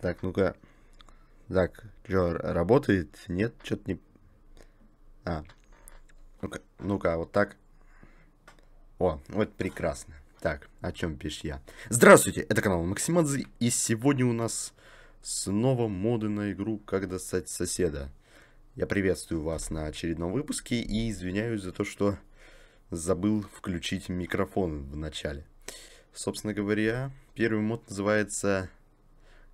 Так, ну-ка. Так, что, работает? Нет, что-то не... А. Ну-ка, ну-ка, вот так. О, вот прекрасно. Так, о чем пишешь я? Здравствуйте, это канал Максимадзе, и сегодня у нас снова моды на игру «Как достать соседа». Я приветствую вас на очередном выпуске и извиняюсь за то, что забыл включить микрофон в начале. Собственно говоря, первый мод называется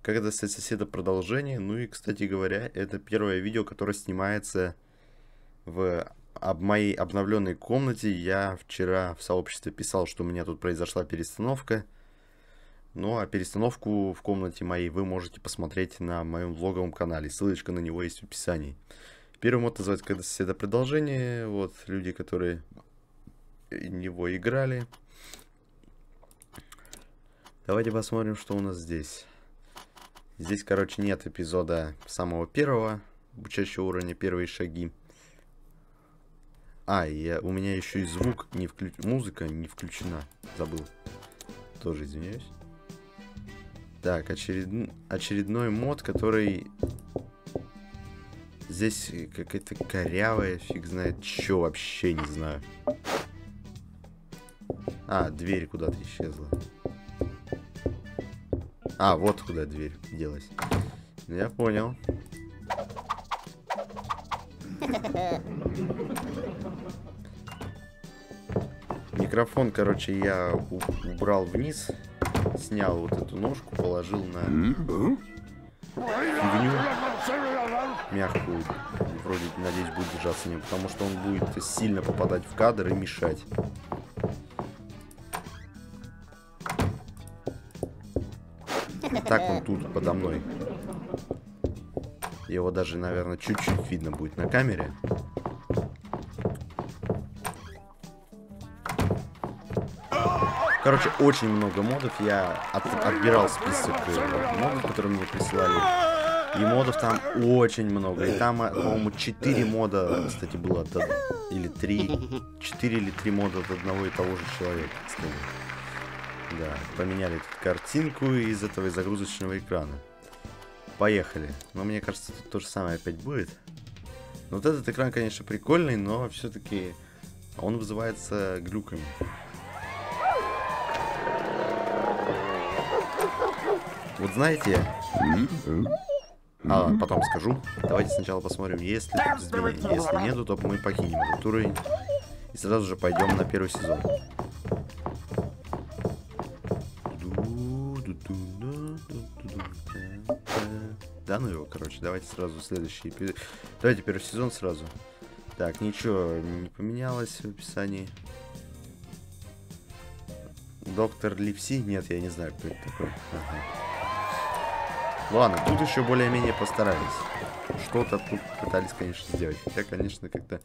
«Как достать соседа продолжение». Ну и, кстати говоря, это первое видео, которое снимается в об моей обновленной комнате. Я вчера в сообществе писал, что у меня тут произошла перестановка. Ну а перестановку в комнате моей вы можете посмотреть на моем влоговом канале. Ссылочка на него есть в описании. Первый мод называется «Когда соседа продолжение». Вот люди, которые него играли. Давайте посмотрим, что у нас здесь. Здесь, короче, нет эпизода самого первого, обучающего уровня первые шаги. А, я, у меня еще и звук не включ... Музыка не включена. Забыл. Тоже извиняюсь. Так, очеред... очередной мод, который... Здесь какая-то корявая, фиг знает, что вообще не знаю. А, дверь куда-то исчезла. А, вот куда дверь делась. Я понял. Микрофон, короче, я убрал вниз, снял вот эту ножку, положил на фигню мягкую. Вроде, надеюсь, будет держаться не, потому что он будет сильно попадать в кадр и мешать. Так он тут подо мной. Его даже, наверное, чуть-чуть видно будет на камере. Короче, очень много модов. Я от, отбирал список э, модов, которые мне присылали. И модов там очень много. И там, э, по-моему, 4 мода, кстати, было от... Или 3. 4 или 3 мода от одного и того же человека, кстати. Да, поменяли тут картинку из этого загрузочного экрана. Поехали. Но мне кажется, тут то же самое опять будет. Вот этот экран, конечно, прикольный, но все-таки он вызывается глюками. Вот знаете, а потом скажу. Давайте сначала посмотрим, есть ли тут изменения. Если нету, то мы покинем этот уровень и сразу же пойдем на первый сезон. Да ну его, короче, давайте сразу следующий. Давайте первый сезон сразу. Так, ничего не поменялось в описании. Доктор Липси? Нет, я не знаю, кто это такой. Ага. Ладно, тут еще более-менее постарались. Что-то тут пытались, конечно, сделать. Хотя, конечно, как-то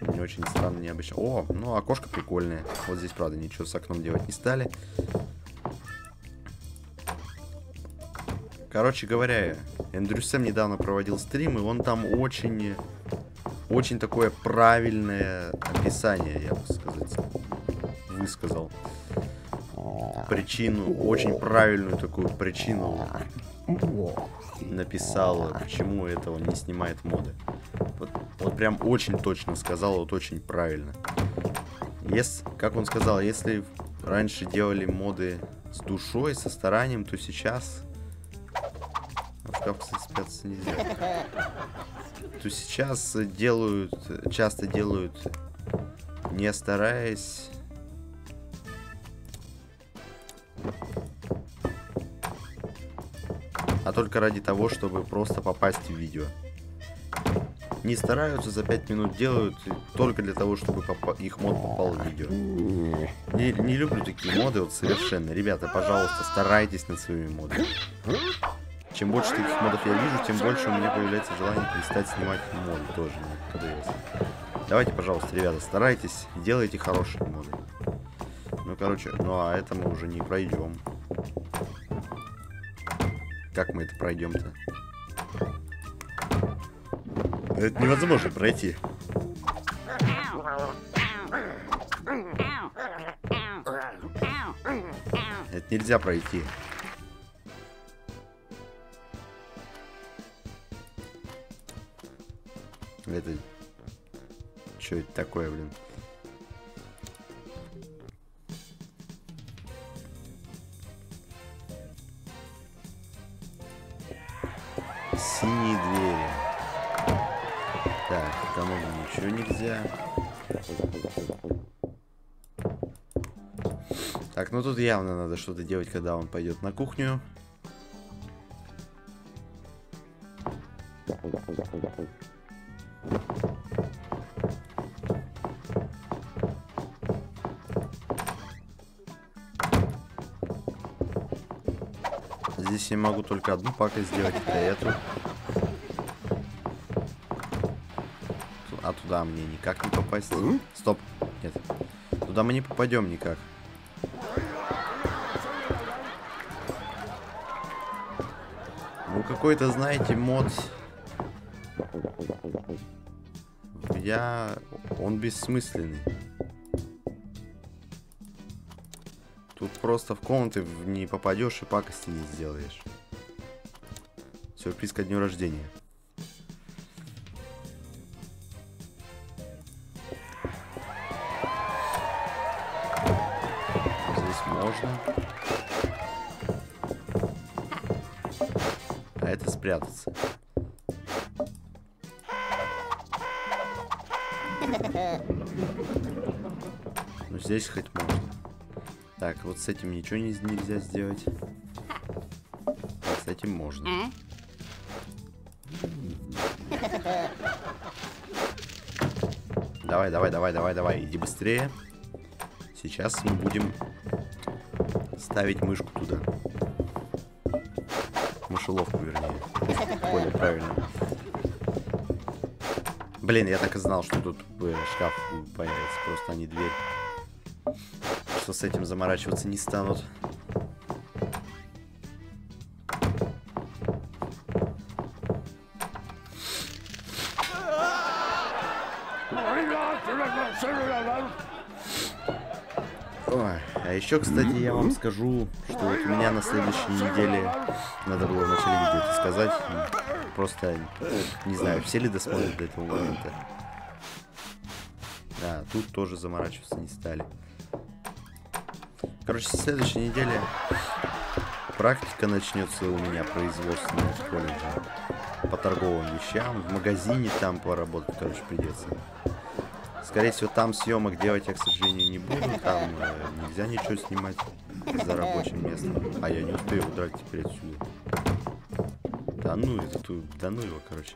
не очень странно, необычно. О, ну окошко прикольное. Вот здесь, правда, ничего с окном делать не стали. Короче говоря, Эндрю Сэм недавно проводил стрим, и он там очень, очень такое правильное описание, я бы сказать, высказал. Причину, очень правильную такую причину написал, почему этого не снимает моды. Вот, вот прям очень точно сказал, вот очень правильно. Если, как он сказал, если раньше делали моды с душой, со старанием, то сейчас кстати, спрятаться нельзя. То сейчас делают, часто делают, не стараясь. А только ради того, чтобы просто попасть в видео. Не стараются, за 5 минут делают только для того, чтобы их мод попал в видео. Не, не люблю такие моды вот совершенно. Ребята, пожалуйста, старайтесь над своими модами. Чем больше таких модов я вижу, тем больше у меня появляется желание перестать снимать моды тоже. Давайте, пожалуйста, ребята, старайтесь, делайте хорошие моды. Ну, короче, ну а это мы уже не пройдем. Как мы это пройдем-то? Это невозможно пройти. Это нельзя пройти. Такое, блин? Синие двери. Так, кому ничего нельзя. Так, ну тут явно надо что-то делать, когда он пойдет на кухню. Здесь я могу только одну пакость сделать, это эту. А туда мне никак не попасть. Стоп. Нет. Туда мы не попадем никак. Ну какой-то, знаете, мод. Я... Он бессмысленный. Просто в комнаты не попадешь и пакости не сделаешь. Сюрприз ко дню рождения. Здесь можно. А это спрятаться. Ну здесь хоть. Так, вот с этим ничего не, нельзя сделать. А с этим можно. Давай, давай, давай, давай, давай, иди быстрее. Сейчас мы будем ставить мышку туда. Мышеловку, вернее. Более правильно. Блин, я так и знал, что тут э, шкаф появится, просто а не дверь. Что с этим заморачиваться не станут. Ой, а еще, кстати, я вам скажу, что вот у меня на следующей неделе, надо было в начале видео это сказать, просто, не знаю, все ли досмотрят до этого момента. Да, тут тоже заморачиваться не стали. Короче, следующей недели практика начнется у меня производственная в колледже. По торговым вещам, в магазине там поработать, короче, придется. Скорее всего, там съемок делать я, к сожалению, не буду. Там э, нельзя ничего снимать за рабочим местом. А я не успею удрать теперь отсюда. Да ну, эту, да ну его, короче.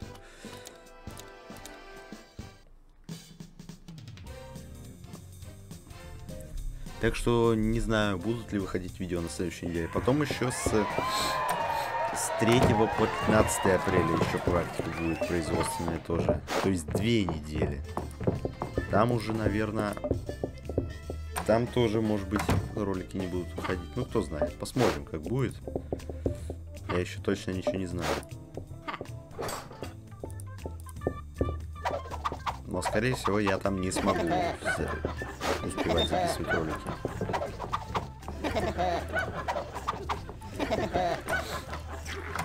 Так что не знаю, будут ли выходить видео на следующей неделе. Потом еще с, с 3 по 15 апреля еще практика будет производственная тоже. То есть две недели. Там уже, наверное, там тоже, может быть, ролики не будут выходить. Ну, кто знает. Посмотрим, как будет. Я еще точно ничего не знаю. Но, скорее всего, я там не смогу успевать записывать ролики.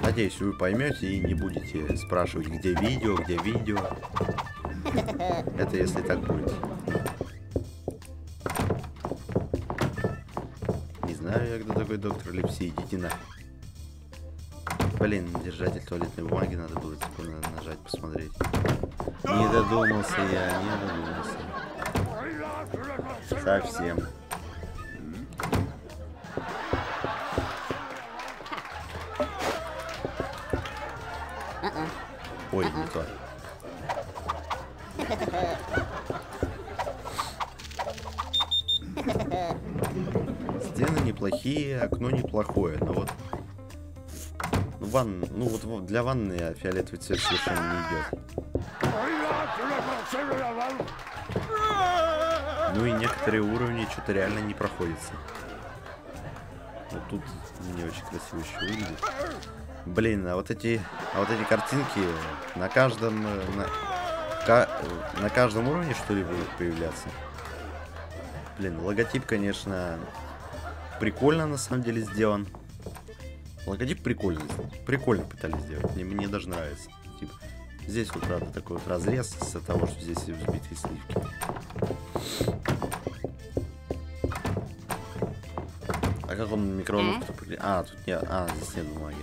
Надеюсь, вы поймете и не будете спрашивать, где видео, где видео. Это если так будет. Не знаю я, кто такой доктор Липси, идите на... Блин, держатель туалетной бумаги надо было типа нажать, посмотреть. Не додумался я, не додумался. Совсем. Ой, не то. Стены неплохие, окно неплохое, но вот... Ван... ну вот для ванны фиолетовый цвет совершенно не идет. Ну и некоторые уровни что-то реально не проходятся. Вот тут не очень красиво еще выглядит. Блин, а вот эти, а вот эти картинки на каждом, э, на, на каждом уровне что ли будут появляться? Блин, логотип, конечно, прикольно на самом деле сделан. Логотип прикольный, прикольно пытались сделать. Мне, мне даже нравится. Типа, Здесь вот, правда, такой вот разрез из-за того, что здесь взбитые сливки. А как он микроволновку mm А, тут нет. А, здесь нет бумаги.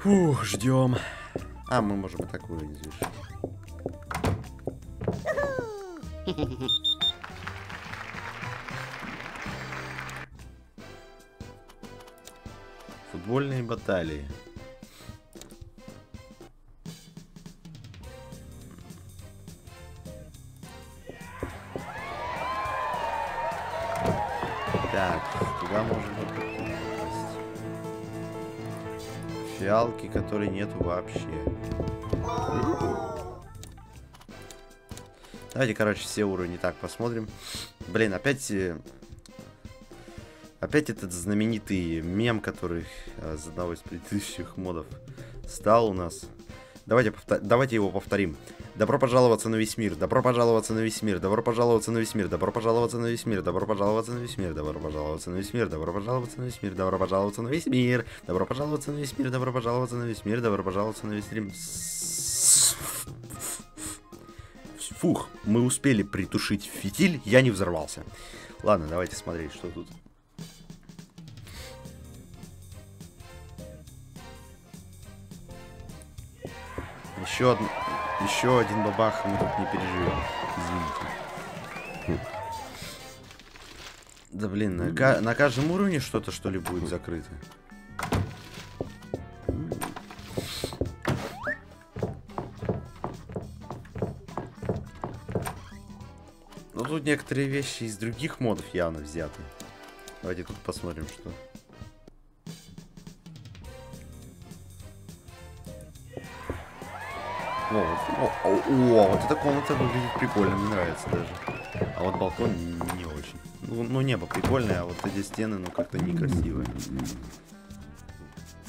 Фух, ждем. А, мы можем и такую завершить. Футбольные баталии. Так, туда можно попасть. Фиалки, которой нету вообще. Давайте, короче, все уровни так посмотрим. Блин, опять... Э, опять этот знаменитый мем, который э, из одного из предыдущих модов стал у нас. Давайте, повтор... Давайте его повторим. Добро пожаловаться на весь мир, добро пожаловаться на весь мир, добро пожаловаться на весь мир, добро пожаловаться на весь мир, добро пожаловаться на весь мир, добро пожаловаться на весь мир, добро пожаловаться на весь мир, добро пожаловаться на весь мир, добро пожаловаться на весь мир, добро пожаловаться на весь мир, добро пожаловаться на весь мир. Фух, мы успели притушить фитиль, я не взорвался. Ладно, давайте смотреть, что тут. Еще, од... Еще один бабах мы тут не переживем. Извините. Да блин, на, на каждом уровне что-то что ли будет закрыто. тут некоторые вещи из других модов явно взяты. Давайте тут посмотрим, что. О, о, о, о, вот эта комната выглядит прикольно, мне нравится даже. А вот балкон не очень. Ну, ну небо прикольное, а вот эти стены, ну, как-то некрасивые.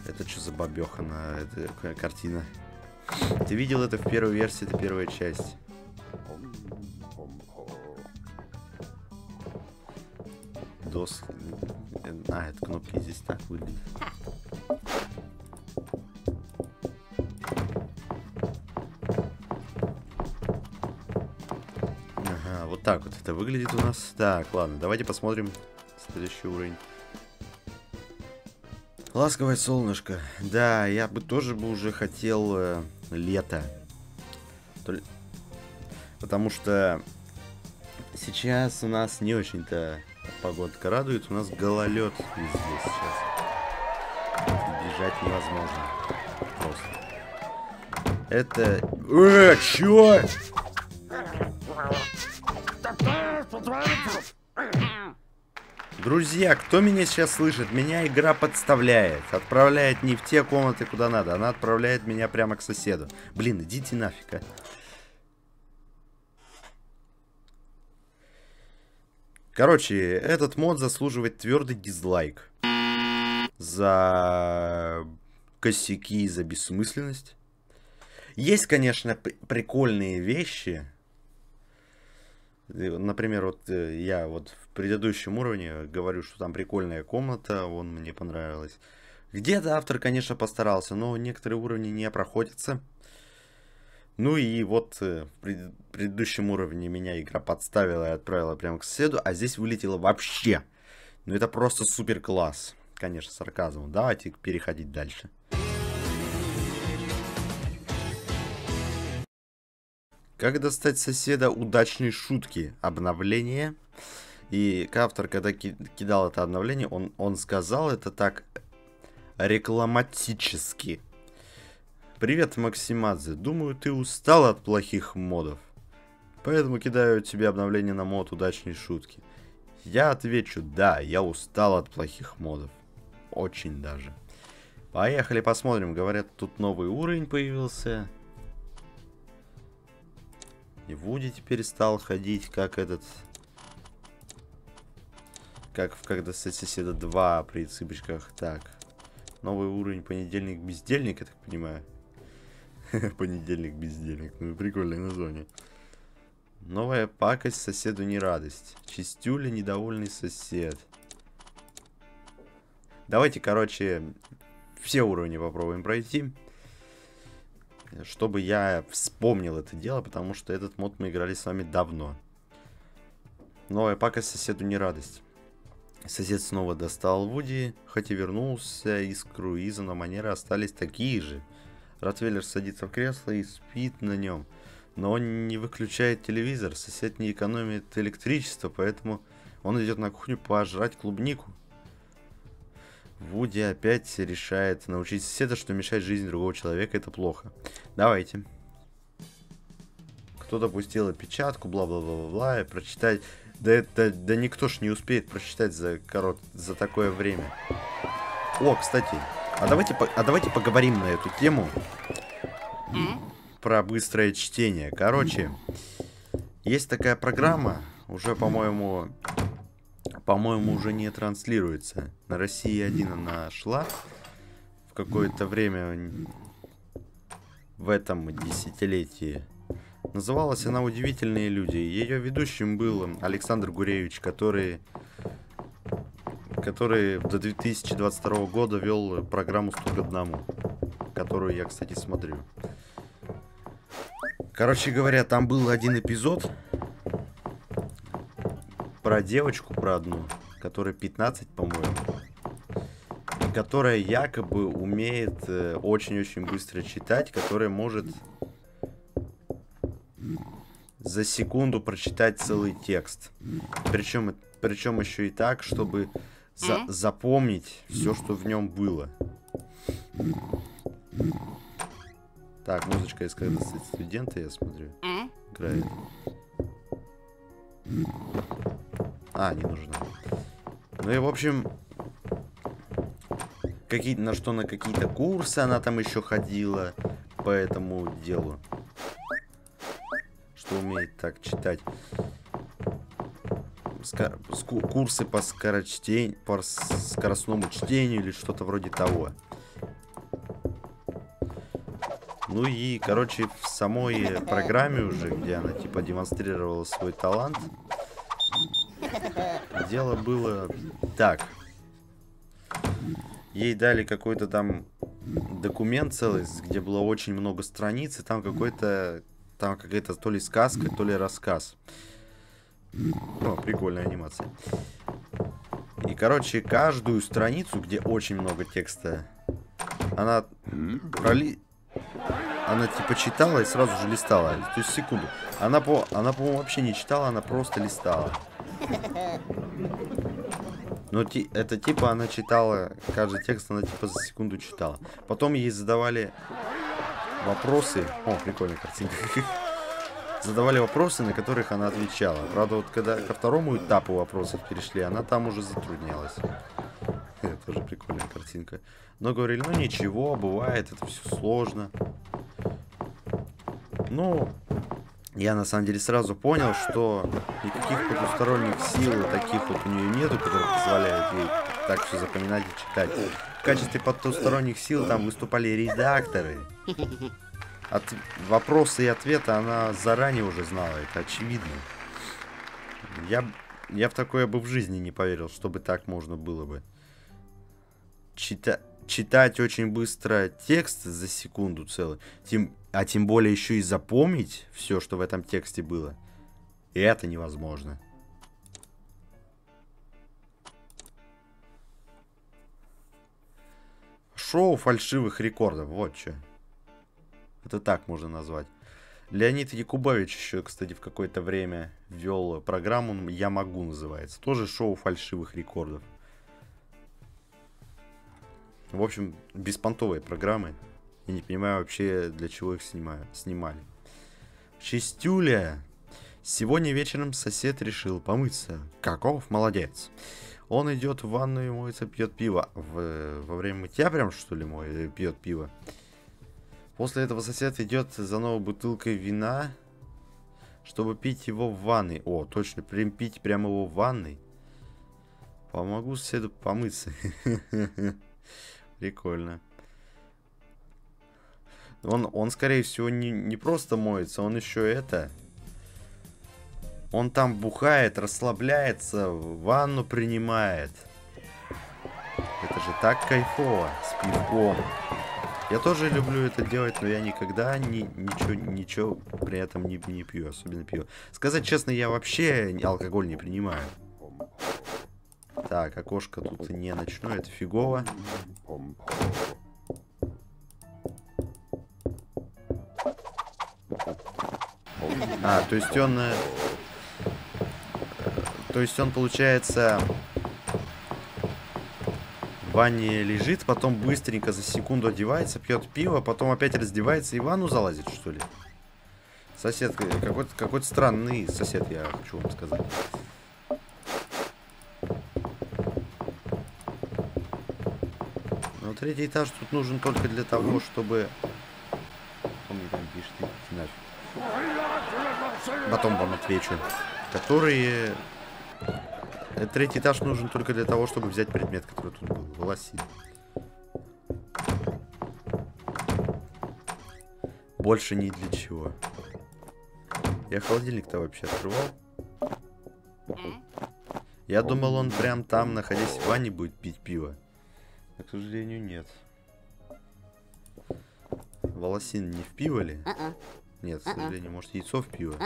Это что за бабеха на этой картина? Ты видел это в первой версии, это первая часть. DOS. А, это кнопки здесь так выглядят. Так вот это выглядит у нас. Так, ладно, давайте посмотрим следующий уровень. Ласковое солнышко. Да, я бы тоже бы уже хотел э, лето. Потому что сейчас у нас не очень-то погодка радует. У нас гололед везде сейчас. Бежать невозможно. Просто. Это... Э, чё? Друзья, кто меня сейчас слышит? Меня игра подставляет. Отправляет не в те комнаты, куда надо. Она отправляет меня прямо к соседу. Блин, идите нафиг, а. Короче, этот мод заслуживает твердый дизлайк. За косяки, за бессмысленность. Есть, конечно, прикольные вещи. Например, вот э, я вот в предыдущем уровне говорю, что там прикольная комната, он мне понравилась. Где-то автор, конечно, постарался, но некоторые уровни не проходятся. Ну и вот э, в пред, предыдущем уровне меня игра подставила и отправила прямо к соседу, а здесь вылетело вообще. Ну это просто супер класс. Конечно, сарказм. Давайте переходить дальше. Как достать соседа удачной шутки? Обновление. И автор, когда кидал это обновление, он, он сказал это так рекламатически. Привет, Максимадзе. Думаю, ты устал от плохих модов. Поэтому кидаю тебе обновление на мод удачной шутки. Я отвечу, да, я устал от плохих модов. Очень даже. Поехали посмотрим. Говорят, тут новый уровень появился. И Вуди теперь стал ходить, как этот... Как в когда соседа 2 при цыпочках. Так. Новый уровень понедельник-бездельник, я так понимаю. Понедельник, бездельник. Ну, прикольное название. Новая пакость соседу не радость. Чистюля, недовольный сосед. Давайте, короче, все уровни попробуем пройти. Чтобы я вспомнил это дело, потому что этот мод мы играли с вами давно. Новая пакость соседу не радость. Сосед снова достал Вуди, хоть и вернулся из круиза, но манеры остались такие же. Ротвейлер садится в кресло и спит на нем. Но он не выключает телевизор, сосед не экономит электричество, поэтому он идет на кухню пожрать клубнику. Вуди опять решает научить соседа, что мешать жизни другого человека это плохо. Давайте. Кто допустил опечатку, бла-бла-бла-бла, и прочитать... Да, это, да никто ж не успеет прочитать за, корот, за такое время. О, кстати, а давайте, а давайте поговорим на эту тему. Про быстрое чтение. Короче, есть такая программа, уже, по-моему, по-моему, уже не транслируется. На России 1 она шла в какое-то время в этом десятилетии. Называлась она «Удивительные люди». Ее ведущим был Александр Гуревич, который, который до 2022 года вел программу «100 к одному», которую я, кстати, смотрю. Короче говоря, там был один эпизод, про девочку, про одну, которая 15, по-моему. Которая якобы умеет э, очень-очень быстро читать, которая может за секунду прочитать целый текст. Причем, причем еще и так, чтобы за запомнить все, что в нем было. Так, музычка из когда студента, я смотрю, играет. А, не нужна. Ну и, в общем, какие на что на какие-то курсы она там еще ходила по этому делу. Что умеет так читать. Скор курсы по, скорочтень... по скоростному чтению или что-то вроде того. Ну и, короче, в самой программе уже, где она типа демонстрировала свой талант, Дело было так. Ей дали какой-то там документ целый, где было очень много страниц, и там какой-то там какая-то то ли сказка, то ли рассказ. О, прикольная анимация. И, короче, каждую страницу, где очень много текста, она проли... Она типа читала и сразу же листала. То есть секунду. Она, по... она по-моему, вообще не читала, она просто листала. Ну, это типа она читала, каждый текст она типа за секунду читала. Потом ей задавали вопросы. О, прикольная картинка. Задавали вопросы, на которых она отвечала. Правда, вот когда ко второму этапу вопросов перешли, она там уже затруднялась. Это тоже прикольная картинка. Но говорили, ну ничего, бывает, это все сложно. Ну, я на самом деле сразу понял, что никаких потусторонних сил таких вот у нее нету, которые позволяют ей так все запоминать и читать. В качестве потусторонних сил там выступали редакторы. От вопроса и ответа она заранее уже знала, это очевидно. Я, я в такое бы в жизни не поверил, чтобы так можно было бы. Чита читать очень быстро текст за секунду целый, тем, а тем более еще и запомнить все, что в этом тексте было, это невозможно. Шоу фальшивых рекордов, вот что. Это так можно назвать. Леонид Якубович еще, кстати, в какое-то время вел программу «Я могу» называется. Тоже шоу фальшивых рекордов. В общем, беспонтовые программы. Я не понимаю вообще, для чего их снимаю, снимали. Чистюля. Сегодня вечером сосед решил помыться. Каков молодец. Он идет в ванную, моется, пьет пиво. В, во время мытья прям, что ли, мой, э, пьет пиво. После этого сосед идет за новой бутылкой вина, чтобы пить его в ванной. О, точно, прям пить прямо его в ванной. Помогу соседу помыться. Прикольно. Он, он скорее всего, не, не просто моется, он еще это... Он там бухает, расслабляется, ванну принимает. Это же так кайфово, с пивком. Я тоже люблю это делать, но я никогда ни, ничего, ничего при этом не, не пью, особенно пью. Сказать честно, я вообще алкоголь не принимаю. Так, окошко тут не ночное, это фигово. А, то есть он... Э, то есть он, получается, в ванне лежит, потом быстренько за секунду одевается, пьет пиво, потом опять раздевается и в ванну залазит, что ли? Сосед, э, какой-то какой странный сосед, я хочу вам сказать. Но третий этаж тут нужен только для того, чтобы... Он мне там пишет, нафиг. Потом вам отвечу. Которые этот третий этаж нужен только для того, чтобы взять предмет, который тут был. Волосин. Больше ни для чего. Я холодильник-то вообще открывал. Я думал, он прям там, находясь в ванне, будет пить пиво. Но, к сожалению, нет. Волосин не в пиво ли? Нет, к сожалению, может яйцо в пиво.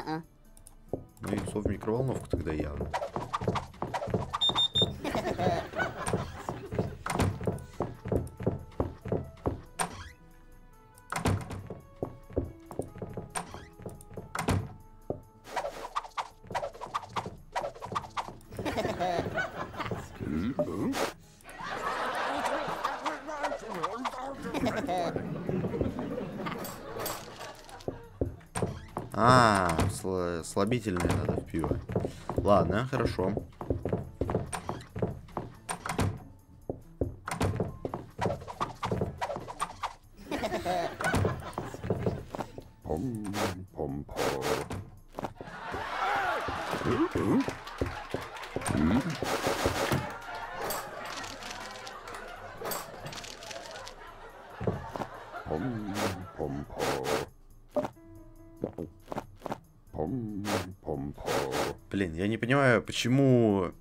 Ну, яйцо в микроволновку тогда явно. Слабительное надо в пиво. Ладно, хорошо. Почему...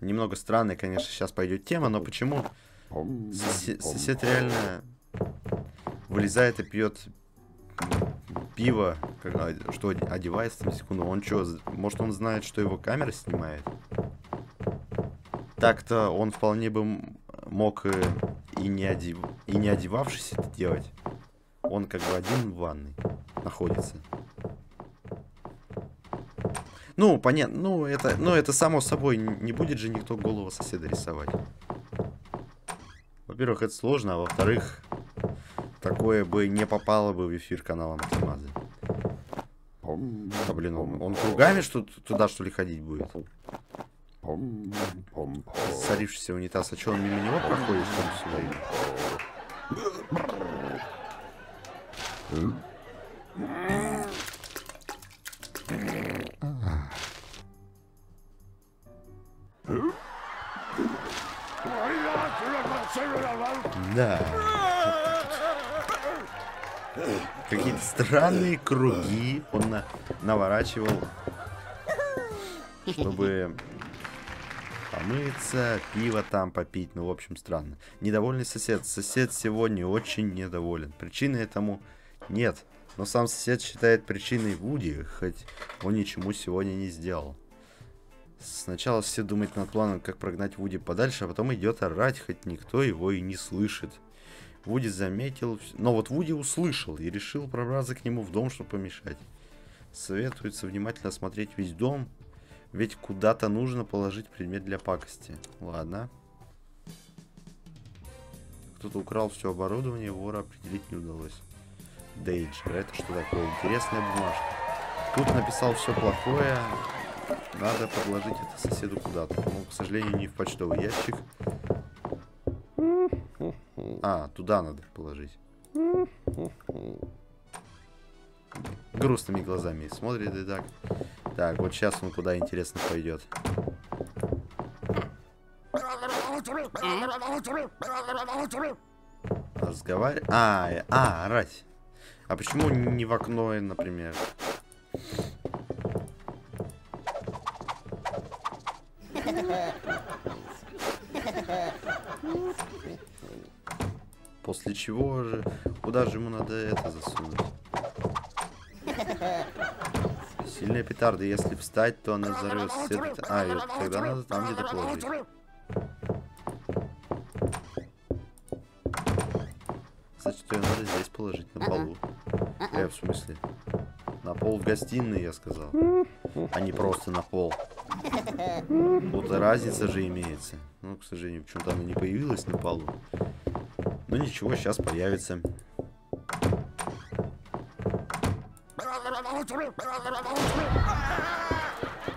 Немного странная, конечно, сейчас пойдет тема, но почему сосед, реально вылезает и пьет пиво, когда, что одевается на секунду. Он что, может он знает, что его камера снимает? Так-то он вполне бы мог и не, одев... и не одевавшись это делать. Он как бы один в ванной находится. Ну, понятно, ну это, ну это само собой, не будет же никто голову соседа рисовать. Во-первых, это сложно, а во-вторых, такое бы не попало бы в эфир канала Максимазы. А, блин, он, он кругами что туда, что ли, ходить будет? Сорившийся унитаз, а что, он мимо него проходит, что ли, Да. Круги он на наворачивал, чтобы помыться, пиво там попить. Ну, в общем, странно. Недовольный сосед. Сосед сегодня очень недоволен. Причины этому нет. Но сам сосед считает причиной Вуди, хоть он ничему сегодня не сделал. Сначала все думают над планом, как прогнать Вуди подальше, а потом идет орать, хоть никто его и не слышит. Вуди заметил, но вот Вуди услышал и решил пробраться к нему в дом, чтобы помешать. Советуется внимательно осмотреть весь дом, ведь куда-то нужно положить предмет для пакости. Ладно. Кто-то украл все оборудование, вора определить не удалось. Дейджер, это что такое? Интересная бумажка. Тут написал все плохое, надо подложить это соседу куда-то. Ну, к сожалению, не в почтовый ящик. А, туда надо положить. Грустными глазами смотрит и так. Так, вот сейчас он куда интересно пойдет. Разговаривать. А, а, орать. А почему не в окно, например? После чего же... Куда же ему надо это засунуть? Сильная петарда. Если встать, то она взорвется. Это... А, ее тогда надо там где-то положить. Значит, ее надо здесь положить, на полу. Э, в смысле? На пол в гостиной, я сказал. А не просто на пол. Вот разница же имеется. Ну, к сожалению, почему-то она не появилась на полу. Ну ничего, сейчас появится.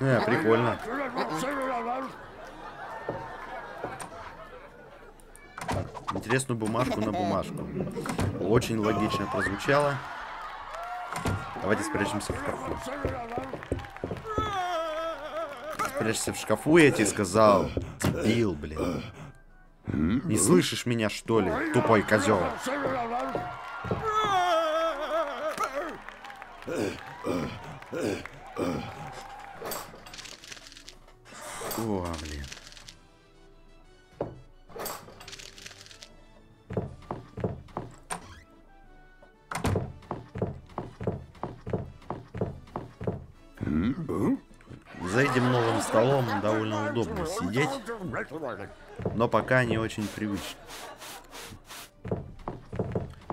Не, прикольно. Интересную бумажку на бумажку. Очень логично прозвучало. Давайте спрячемся в шкафу. Спрячься в шкафу, я тебе сказал. Дебил, блин. Не слышишь меня, что ли, тупой козел? Столом довольно удобно сидеть, но пока не очень привычно.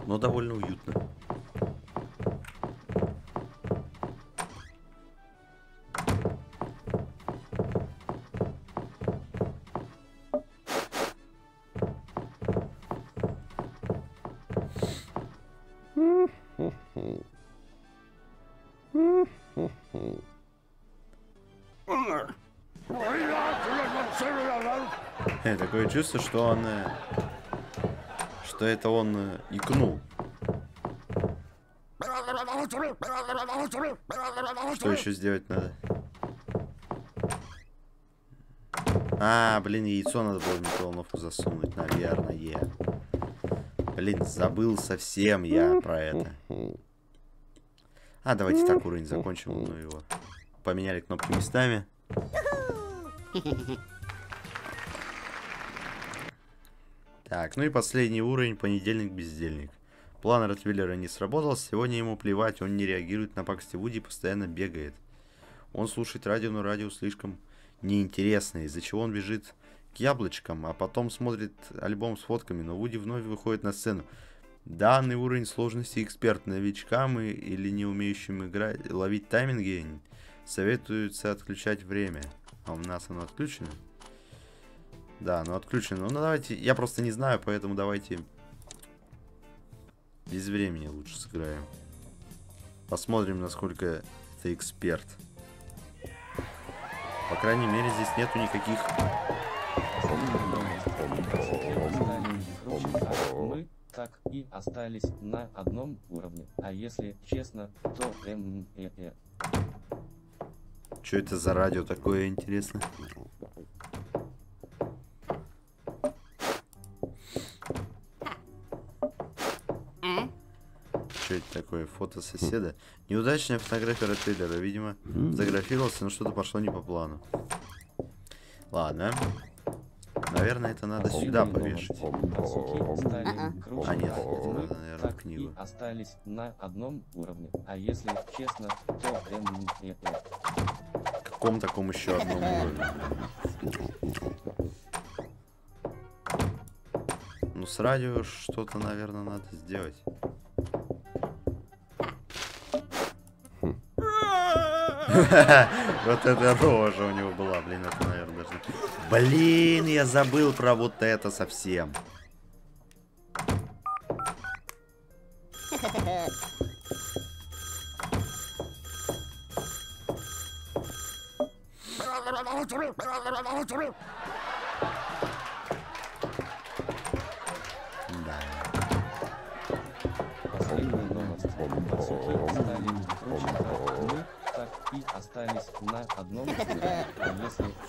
Но довольно уютно. Чувство, что он... э, Что это он э, икнул. Что еще сделать надо? А, блин, яйцо надо было в микроволновку засунуть, наверное. Блин, забыл совсем я про это. А, давайте так уровень закончим, ну его. Поменяли кнопки местами. Так, ну и последний уровень, понедельник-бездельник. План Ротвиллера не сработал, сегодня ему плевать, он не реагирует на пакости Вуди постоянно бегает. Он слушает радио, но радио слишком неинтересно, из-за чего он бежит к яблочкам, а потом смотрит альбом с фотками, но Вуди вновь выходит на сцену. Данный уровень сложности эксперт новичкам и, или не умеющим играть, ловить тайминги советуется отключать время. А у нас оно отключено? Да, оно отключено. Ну давайте, я просто не знаю, поэтому давайте без времени лучше сыграем. Посмотрим, насколько ты эксперт. По крайней мере, здесь нету никаких... Мы так и остались на одном уровне. А если честно, то м э э Что это за радио такое, интересно? Что это такое? Фото соседа? Неудачная фотография Ротвейлера. Видимо, фотографировался, но что-то пошло не по плану. Ладно. Наверное, это надо сюда повешать. А, нет, это надо, наверное, так книгу. и остались на одном уровне. А если честно, то В каком таком еще одном уровне? Ну, с радио что-то, наверное, надо сделать. Вот это тоже у него была, блин, это, наверное, даже... Блин, я забыл про вот это совсем.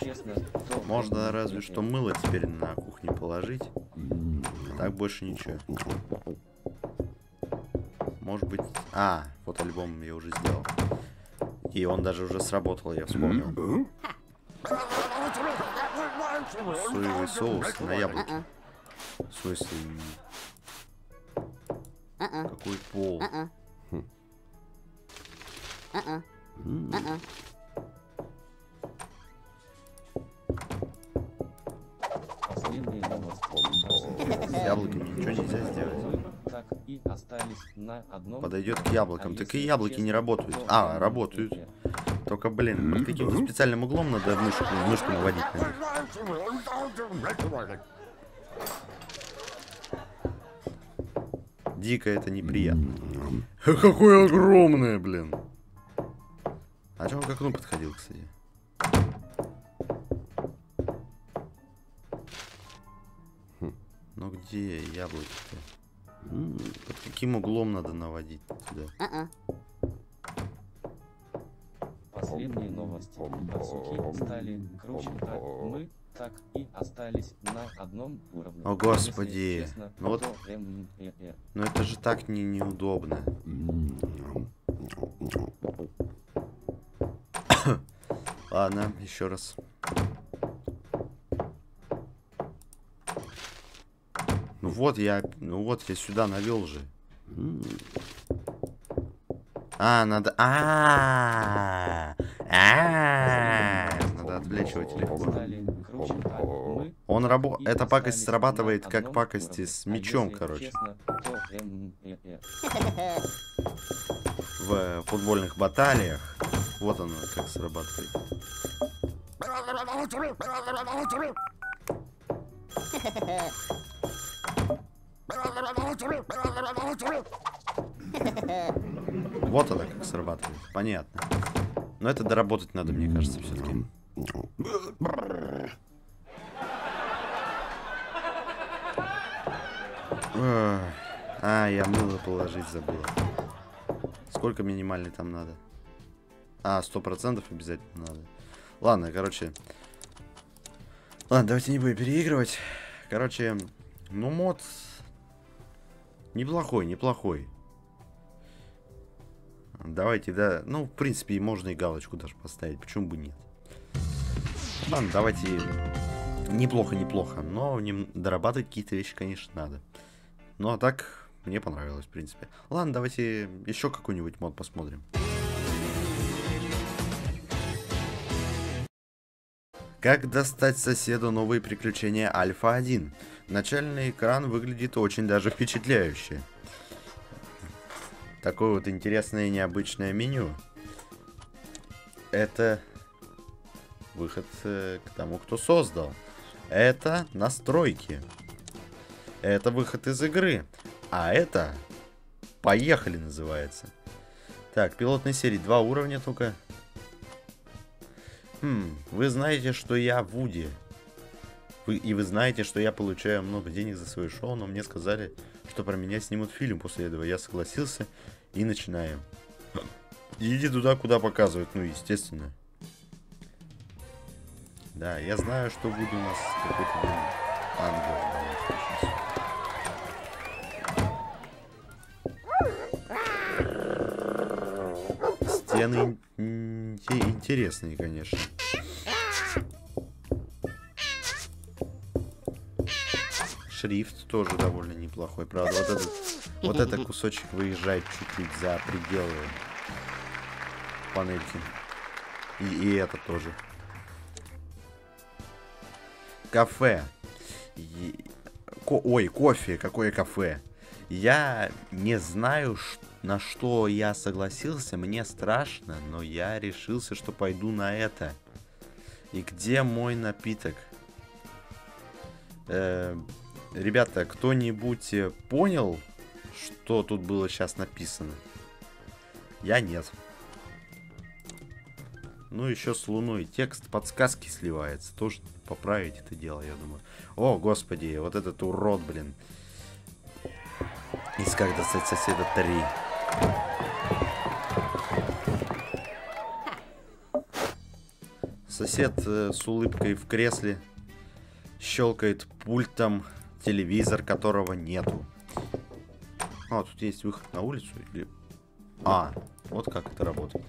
честно, Можно разве что мыло теперь на кухне положить. Так больше ничего. может быть... А, фотоальбом я уже сделал. И он даже уже сработал, я вспомнил. Соевый соус на яблоке. В смысле? Какой пол? Последние новости. С яблоками ничего нельзя сделать. Так и остались на одном. Подойдет к яблокам. А Так и яблоки не работают. А, работают. Только, блин, под каким-то специальным углом надо мышку, мышку наводить на них. Дико это неприятно. Какое огромное, блин. А че он к окну подходил, кстати? Ну где яблоки-то? Под каким углом надо наводить туда? Последние новости. Барсуки стали круче, а мы так и остались на одном уровне. О, господи. Честно, Ну вот-. Ну это же так не, неудобно. Ладно, еще раз. Вот я, ну вот я сюда навел же. А, надо, а, а, надо отвлечь его Он рабо, эта пакость срабатывает как пакости с мечом, короче. в футбольных баталиях. Вот оно как срабатывает. Понятно. Но это доработать надо, мне кажется, все-таки. А, я мыло положить забыл. Сколько минимальный там надо? А, сто процентов обязательно надо. Ладно, короче. Ладно, давайте не будем переигрывать. Короче, ну мод... Неплохой, неплохой. Давайте, да... Ну, в принципе, можно и галочку даже поставить. Почему бы нет? Ладно, давайте... Неплохо, неплохо. Но нем- дорабатывать какие-то вещи, конечно, надо. Ну, а так, мне понравилось, в принципе. Ладно, давайте еще какой-нибудь мод посмотрим. Как достать соседу новые приключения Альфа-1? Начальный экран выглядит очень даже впечатляюще. Такое вот интересное и необычное меню. Это выход э, к тому, кто создал. Это настройки. Это выход из игры. А это Поехали называется. Так, пилотной серии два уровня только. Хм, вы знаете, что я Вуди. Вы, и вы знаете, что я получаю много денег за свое шоу, но мне сказали, что про меня снимут фильм после этого. Я согласился и начинаем. Иди туда, куда показывают, ну, естественно. Да, я знаю, что Вуди у нас какой-то ангел. Стены ин- ин- интересные, конечно. Шрифт тоже довольно неплохой, правда. Вот этот, вот этот кусочек выезжает чуть-чуть за пределы панельки. И, и это тоже. Кафе. И- ко- ой, кофе, какое кафе. Я не знаю, на что я согласился, мне страшно, но я решился, что пойду на это. И где мой напиток? Э, ребята, кто-нибудь э, понял, что тут было сейчас написано? Я нет. Ну, еще с Луной текст подсказки сливается. Тоже поправить это дело, я думаю. О, господи, вот этот урод, блин. Из как достать соседа 3. Сосед э, с улыбкой в кресле щелкает пультом телевизор, которого нету. А, тут есть выход на улицу или... А, вот как это работает.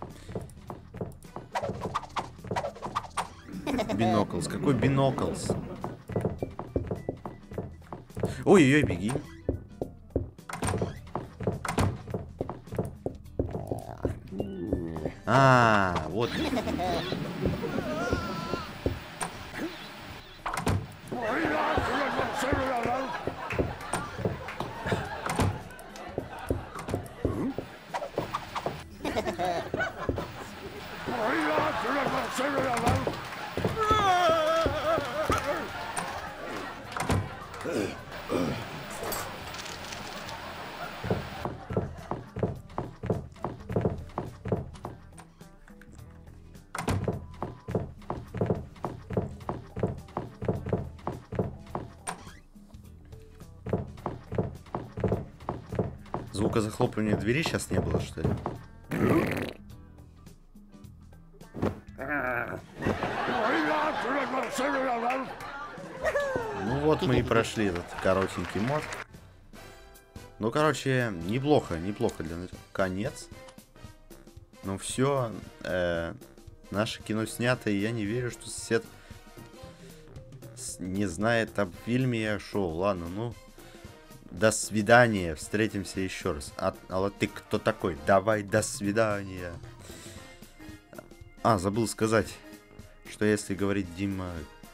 Биноклс. Какой биноклс? Ой-ой-ой, беги. А, вот. Звука захлопывания двери сейчас не было, что ли? Ну вот мы и прошли этот коротенький мод. Ну, короче, неплохо, неплохо для начала. Конец. Ну все, э, наше кино снято, и я не верю, что сосед не знает об фильме я шел. Ладно, ну, до свидания, встретимся еще раз. А, а ты кто такой? Давай, до свидания. А, забыл сказать, что если говорить Дима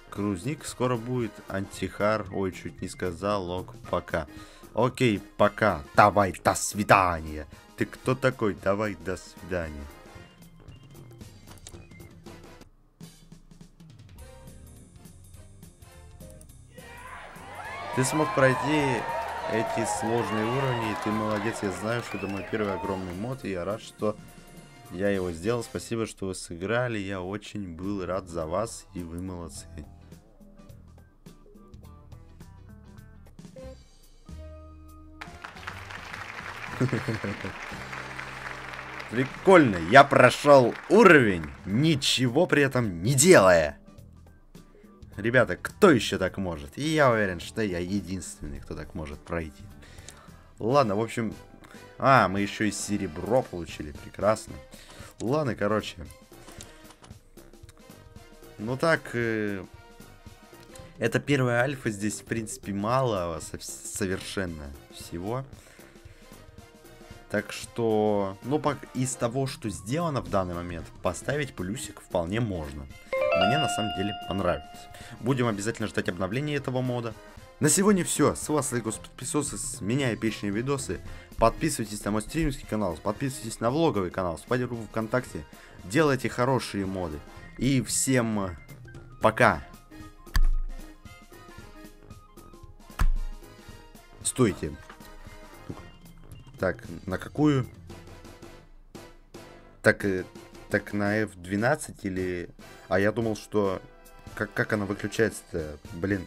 Крузник, скоро будет антихар. Ой, чуть не сказал, ок, пока. Окей, пока. Давай, до свидания. Ты кто такой? Давай, до свидания. Ты смог пройти эти сложные уровни, и ты молодец. Я знаю, что это мой первый огромный мод, и я рад, что я его сделал. Спасибо, что вы сыграли. Я очень был рад за вас, и вы молодцы. Прикольно, я прошел уровень, ничего при этом не делая. Ребята, кто еще так может? И я уверен, что я единственный, кто так может пройти. Ладно, в общем... А, мы еще и серебро получили, прекрасно. Ладно, короче. Ну так... э, Это первая альфа, здесь, в принципе, мало со- совершенно всего. Так что, ну, из того, что сделано в данный момент, поставить плюсик вполне можно. Мне на самом деле понравилось. Будем обязательно ждать обновления этого мода. На сегодня все. С вас лайкос, подписывался, с меня эпичные видосы. Подписывайтесь на мой стримерский канал, подписывайтесь на влоговый канал, вступайте в группу ВКонтакте. Делайте хорошие моды. И всем э, пока. Стойте. Так, на какую? Так, э, так на F12 или... А я думал, что... Как, как она выключается-то? Блин.